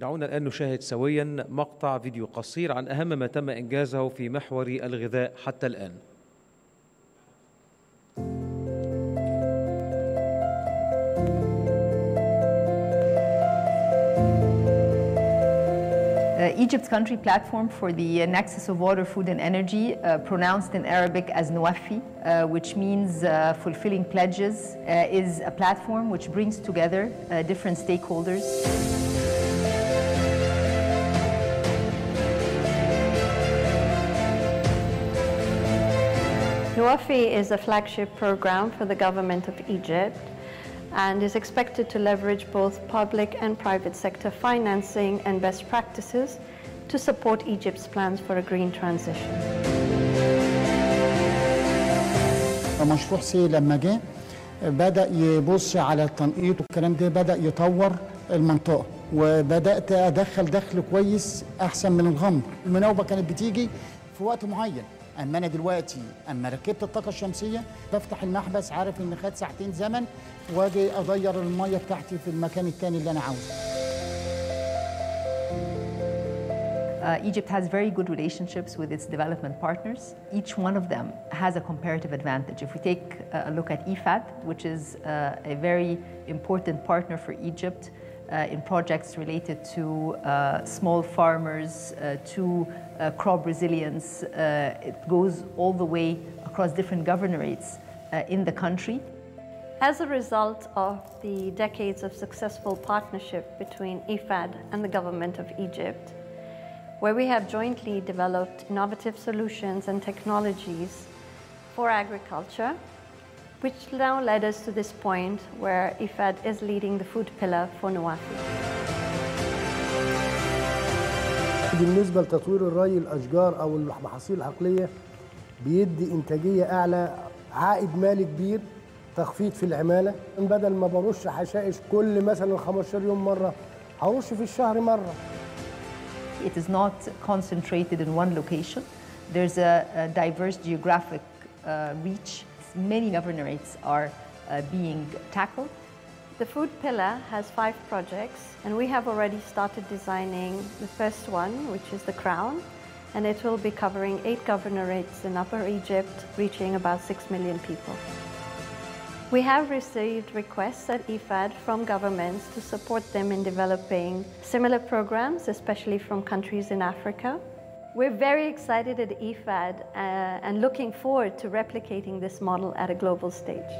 دعونا الآن نشاهد سويا مقطع فيديو قصير عن أهم ما تم إنجازه في محور الغذاء حتى الآن Uh, Egypt's country platform for the uh, nexus of water, food, and energy, uh, pronounced in Arabic as Nuafi, uh, which means uh, fulfilling pledges, uh, is a platform which brings together uh, different stakeholders. NUAFI is a flagship program for the government of Egypt and is expected to leverage both public and private sector financing and best practices to support Egypt's plans for a green transition. مشروع سي لما جه بدأ يبص على التنقيط والكلام ده بدأ يطور المنطقة وبدأت أدخل دخل كويس أحسن من الغمر المناوبة كانت بتيجي في وقت معين أما أنا دلوقتي أما ركبت الطاقة الشمسية بفتح المحبس عارف إن خد ساعتين زمن وأجي أغير المية بتاعتي في المكان التاني اللي أنا عاوزه Uh, Egypt has very good relationships with its development partners. Each one of them has a comparative advantage. If we take uh, a look at IFAD, which is uh, a very important partner for Egypt uh, in projects related to uh, small farmers, uh, to uh, crop resilience, uh, it goes all the way across different governorates uh, in the country. As a result of the decades of successful partnership between IFAD and the government of Egypt, where we have jointly developed innovative solutions and technologies for agriculture, which now led us to this point where IFAD is leading the food pillar for Nuafi. بالنسبة لتطوير الري الأشجار أو المحاصيل العقلية بيدي إنتاجية أعلى عائد مالي كبير تخفيض في العمالة بدل ما برش حشائش كل مثلا 15 يوم مرة هرش في الشهر مرة It is not concentrated in one location. There's a, a diverse geographic uh, reach. Many governorates are uh, being tackled. The food pillar has five projects, and we have already started designing the first one, which is the crown, and it will be covering eight governorates in Upper Egypt, reaching about six million people. We have received requests at IFAD from governments to support them in developing similar programs, especially from countries in Africa. We're very excited at IFAD uh, and looking forward to replicating this model at a global stage.